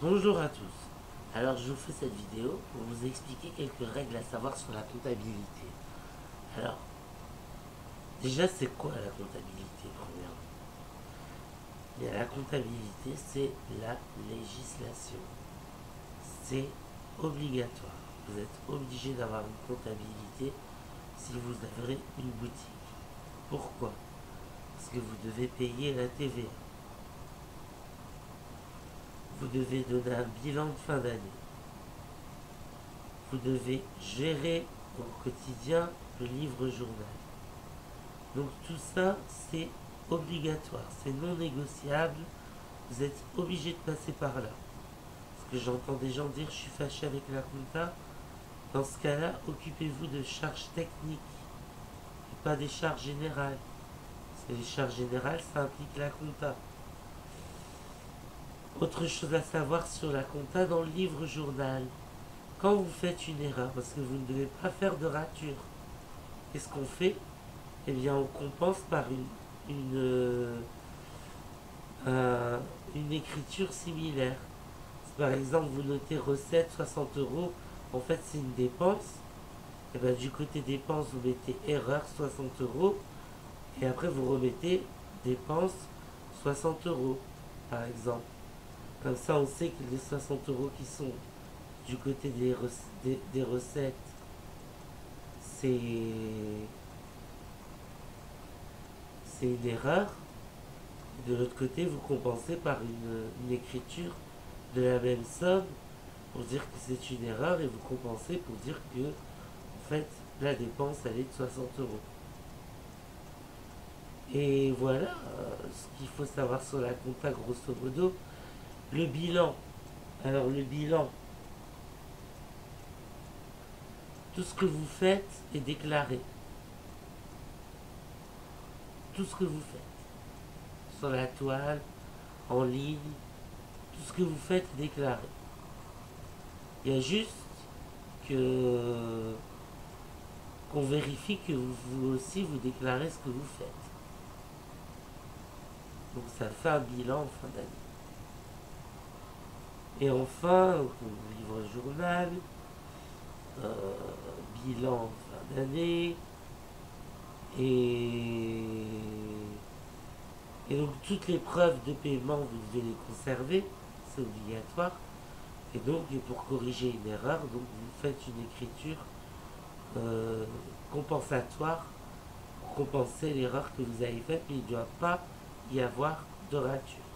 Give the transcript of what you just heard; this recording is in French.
Bonjour à tous. Alors je vous fais cette vidéo pour vous expliquer quelques règles à savoir sur la comptabilité. Alors, déjà c'est quoi la comptabilité premièrement? La comptabilité c'est la législation. C'est obligatoire. Vous êtes obligé d'avoir une comptabilité si vous avez une boutique. Pourquoi? Parce que vous devez payer la TVA vous devez donner un bilan de fin d'année. Vous devez gérer au quotidien le livre journal. Donc tout ça, c'est obligatoire, c'est non négociable. Vous êtes obligé de passer par là. Parce que j'entends des gens dire je suis fâché avec la compta. Dans ce cas-là, occupez-vous de charges techniques et pas des charges générales. Parce que les charges générales, ça implique la compta. Autre chose à savoir sur la compta dans le livre journal. Quand vous faites une erreur, parce que vous ne devez pas faire de rature, qu'est-ce qu'on fait? Eh bien, on compense par une, une, euh, une écriture similaire. par exemple, vous notez recette 60 euros, en fait, c'est une dépense. Et eh bien, du côté dépense, vous mettez erreur 60 euros. Et après, vous remettez dépense 60 euros, par exemple. Comme ça, on sait que les 60 euros qui sont du côté des, des, recettes, c'est c'est une erreur. De l'autre côté, vous compensez par une, écriture de la même somme pour dire que c'est une erreur et vous compensez pour dire que en fait la dépense elle est de 60 euros. Et voilà euh, ce qu'il faut savoir sur la compta grosso modo. Le bilan. Alors le bilan. Tout ce que vous faites est déclaré. Tout ce que vous faites. Sur la toile, en ligne, tout ce que vous faites est déclaré. Il y a juste qu'on vérifie que vous aussi vous déclarez ce que vous faites. Donc ça fait un bilan en fin d'année. Et enfin, livre journal, euh, bilan fin d'année, et, et donc toutes les preuves de paiement, vous devez les conserver, c'est obligatoire. Et donc, pour corriger une erreur, donc vous faites une écriture euh, compensatoire pour compenser l'erreur que vous avez faite, mais il ne doit pas y avoir de rature.